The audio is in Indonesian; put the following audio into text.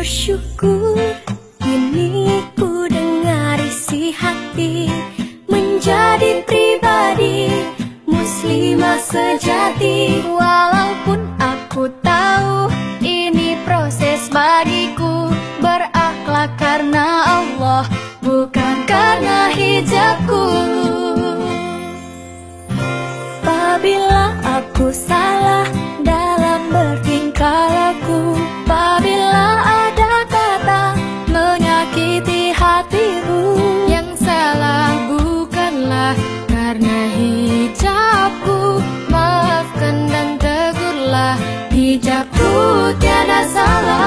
bersyukur. Kini ku dengar isi hati Menjadi pribadi Muslimah sejati. Walaupun aku tahu Ini proses bagiku Berakhlak karena Allah Bukan karena hijabku. Apabila aku salah Bijakku tiada salah.